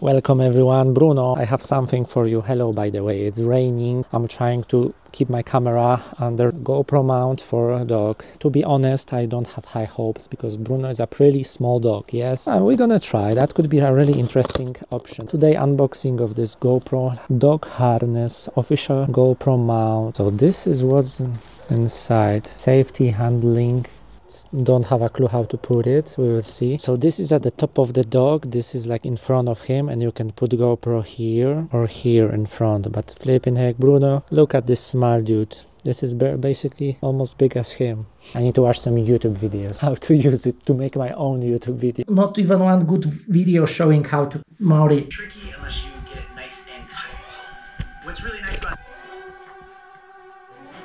Welcome everyone, Bruno. I have something for you. Hello, by the way. It's raining. I'm trying to keep my camera under GoPro mount for a dog. To be honest, I don't have high hopes because Bruno is a pretty small dog. Yes, and we're gonna try. That could be a really interesting option. Today, unboxing of this GoPro dog harness, official GoPro mount. So this is what's inside. Safety handling don't have a clue how to put it we will see so this is at the top of the dog this is like in front of him and you can put gopro here or here in front but flipping heck bruno look at this small dude this is basically almost big as him. I need to watch some YouTube videos how to use it to make my own YouTube video. Not even one good video showing how to mount it.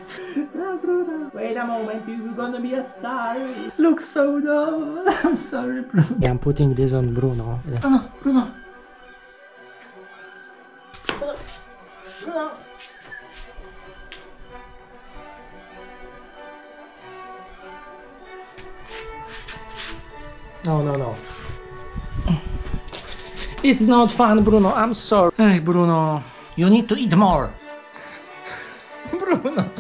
Wait a moment, you're gonna be a star. Looks so dumb. I'm sorry, Bruno. Yeah, I'm putting this on Bruno. Bruno, Bruno. Bruno. Bruno. No, no, no. It's not fun, Bruno. I'm sorry. Hey, Bruno. You need to eat more. Bruno,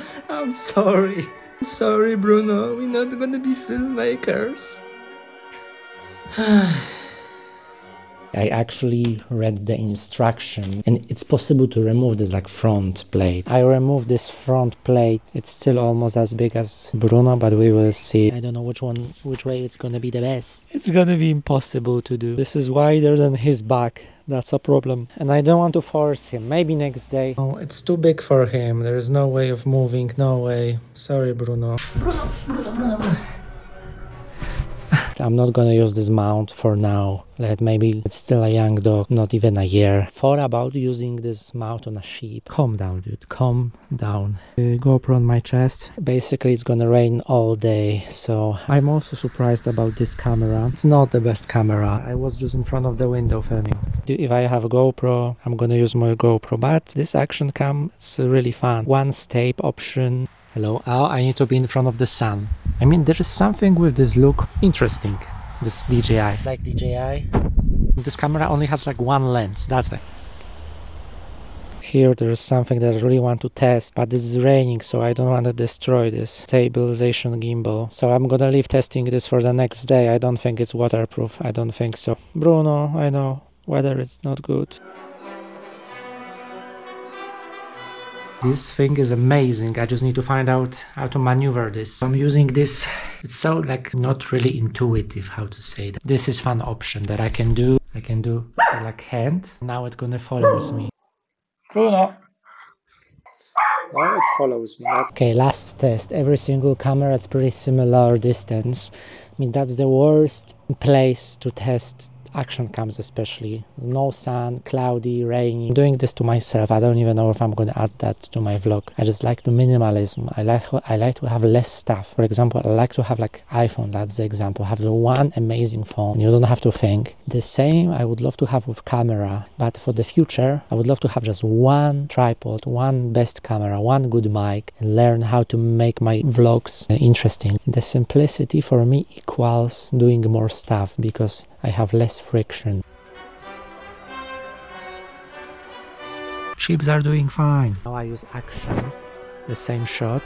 I'm sorry. I'm sorry, Bruno. We're not gonna be filmmakers. I actually read the instruction and it's possible to remove this like front plate. I removed this front plate. It's still almost as big as Bruno, but we will see. I don't know which one, which way it's gonna be the best. It's gonna be impossible to do. This is wider than his back. That's a problem. And I don't want to force him. Maybe next day. Oh, it's too big for him. There is no way of moving. No way. Sorry, Bruno. Bruno, Bruno, Bruno, Bruno. I'm not gonna use this mount for now. Let maybe it's still a young dog, not even a year. Thought about using this mount on a sheep. Calm down, dude. Calm down. Uh, GoPro on my chest. Basically, it's gonna rain all day, so I'm also surprised about this camera. It's not the best camera. I was just in front of the window filming. If I have a GoPro, I'm gonna use my GoPro. But this action cam, it's really fun. One step option. Hello. Oh, I need to be in front of the sun. I mean, there is something with this look interesting. This DJI. Like DJI. This camera only has like one lens. That's it. Here there is something that I really want to test, but this is raining, so I don't want to destroy this stabilization gimbal. So I'm gonna leave testing this for the next day. I don't think it's waterproof. I don't think so. Bruno, I know weather is not good. This thing is amazing. I just need to find out how to maneuver this. I'm using this. It's so like not really intuitive how to say that. This is fun option that I can do. I can do like hand. Now it gonna follows me. Bruno. Now it follows me. Okay, last test. Every single camera is pretty similar distance. I mean that's the worst place to test action cams especially. No sun cloudy rainy. I'm doing this to myself. I don't even know if i'm going to add that to my vlog. I just like the minimalism. I like i like to have less stuff. For example i like to have like iphone. That's the example. Have the one amazing phone. You don't have to think. The same i would love to have with camera. But for the future i would love to have just one tripod one best camera one good mic and learn how to make my vlogs interesting. The simplicity for me equals doing more stuff because I have less friction. Chips are doing fine. Now I use action, the same shot.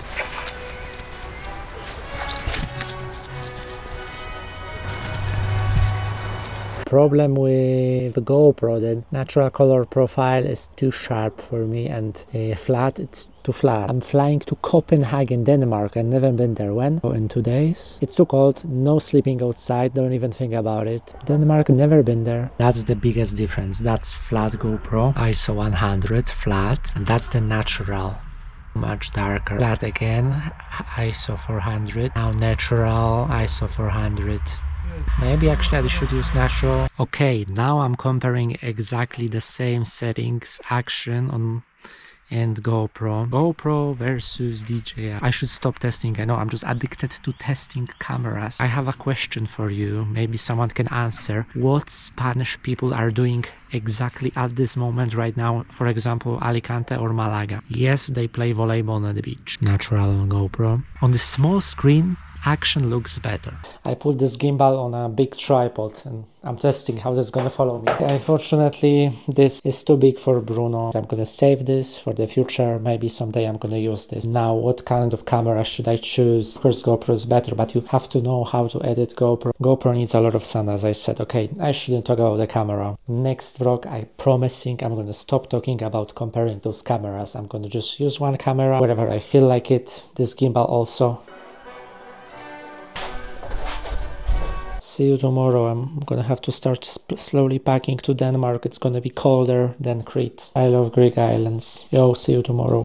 Problem with the GoPro the natural color profile is too sharp for me and uh, flat it's too flat. I'm flying to Copenhagen, Denmark. I've never been there. When? Oh, in two days. It's too cold. No sleeping outside. Don't even think about it. Denmark, never been there. That's the biggest difference. That's flat GoPro, ISO 100 flat, and that's the natural much darker. Flat again, ISO 400. Now natural, ISO 400. Maybe actually I should use natural. Okay, now I'm comparing exactly the same settings action on and GoPro. GoPro versus DJI. I should stop testing. I know I'm just addicted to testing cameras. I have a question for you. Maybe someone can answer. What Spanish people are doing exactly at this moment right now? For example, Alicante or Malaga. Yes, they play volleyball on the beach. Natural on GoPro. On the small screen, action looks better. I put this gimbal on a big tripod and I'm testing how this is gonna follow me. Unfortunately, this is too big for Bruno. I'm gonna save this for the future. Maybe someday I'm gonna use this. Now, what kind of camera should I choose? Of course, GoPro is better, but you have to know how to edit GoPro. GoPro needs a lot of sun, as I said. Okay, I shouldn't talk about the camera. Next vlog, I promising I'm gonna stop talking about comparing those cameras. I'm gonna just use one camera wherever I feel like it. This gimbal also. See you tomorrow. I'm gonna have to start slowly packing to Denmark. It's gonna be colder than Crete. I love Greek islands. Yo, see you tomorrow.